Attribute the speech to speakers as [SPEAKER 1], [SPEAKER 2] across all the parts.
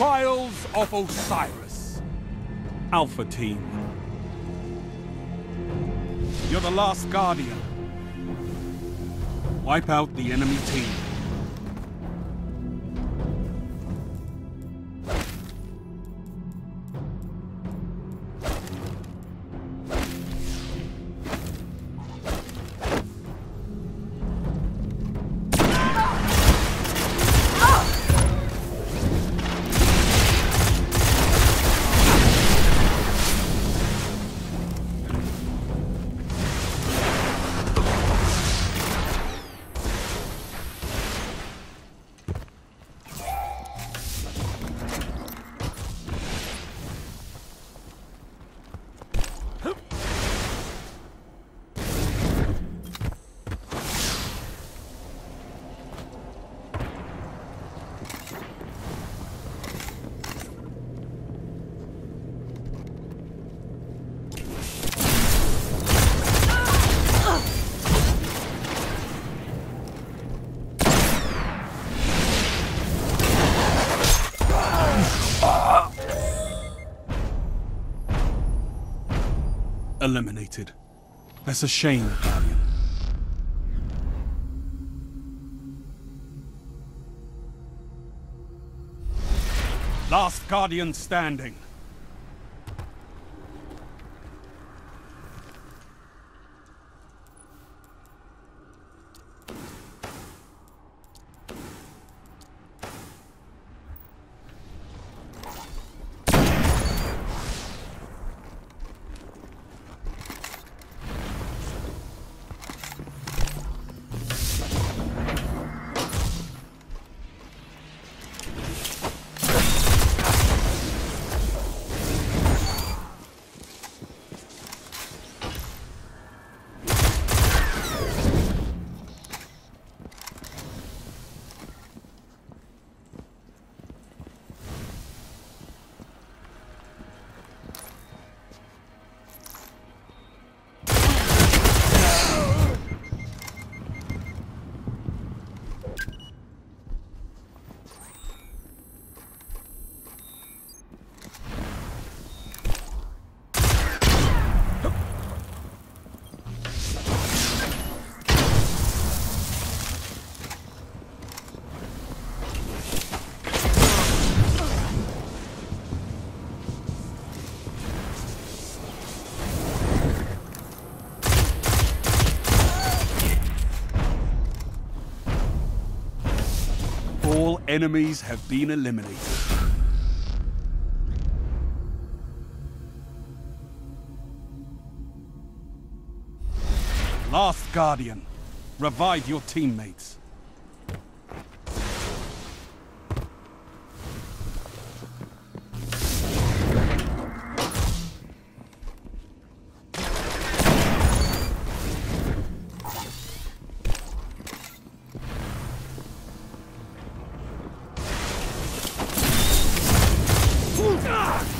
[SPEAKER 1] Trials of Osiris. Alpha Team. You're the last Guardian. Wipe out the enemy team. Eliminated. That's a shame, Guardian. Last Guardian standing. All enemies have been eliminated. Last Guardian, revive your teammates. Move!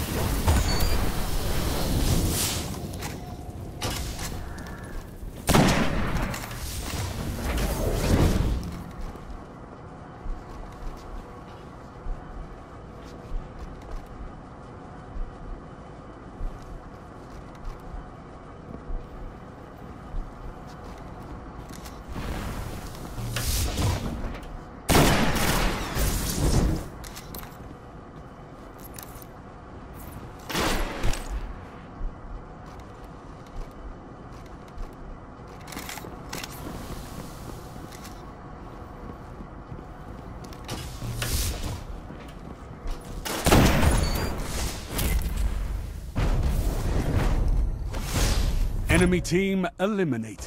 [SPEAKER 1] Enemy team eliminated.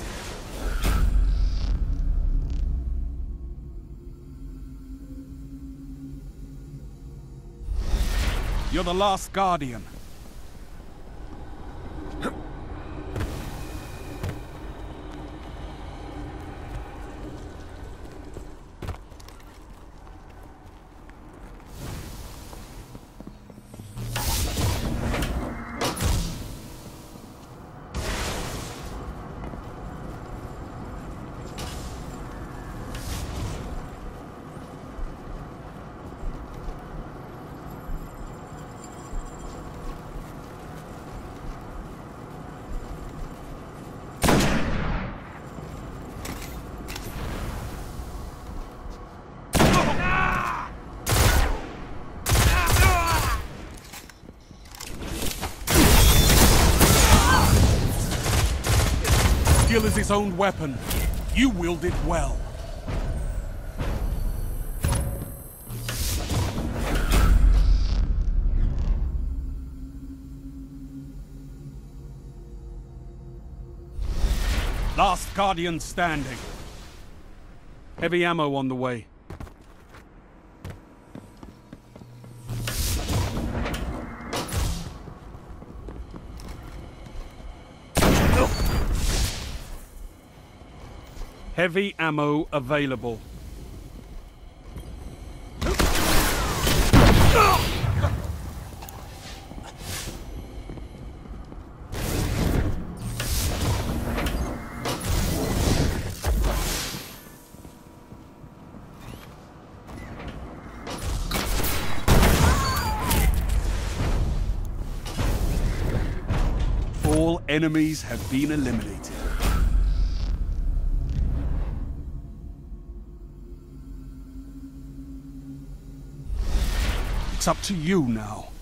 [SPEAKER 1] You're the last Guardian. Skill is its own weapon. You wield it well. Last Guardian standing. Heavy ammo on the way. Heavy ammo available. All enemies have been eliminated. It's up to you now.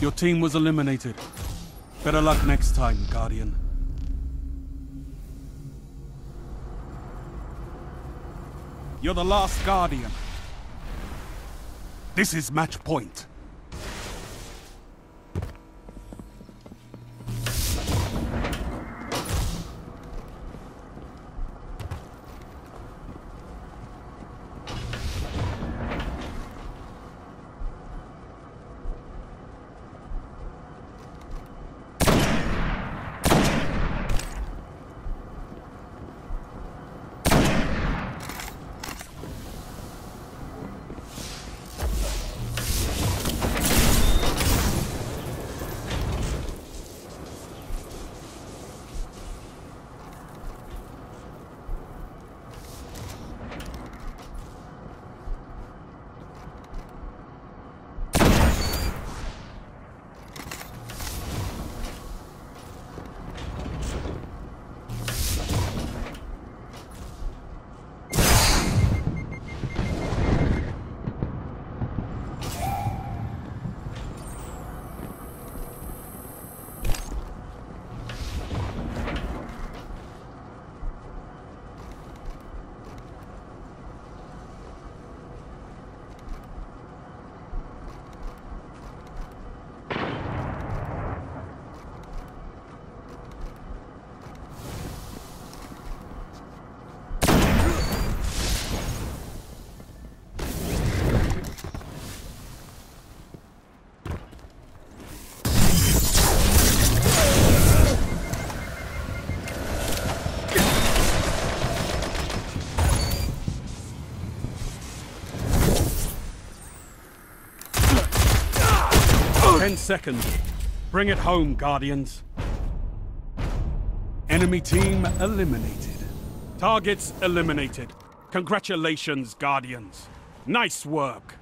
[SPEAKER 1] Your team was eliminated. Better luck next time, Guardian. You're the last Guardian. This is match point. Seconds. Bring it home, Guardians. Enemy team eliminated. Targets eliminated. Congratulations, Guardians. Nice work.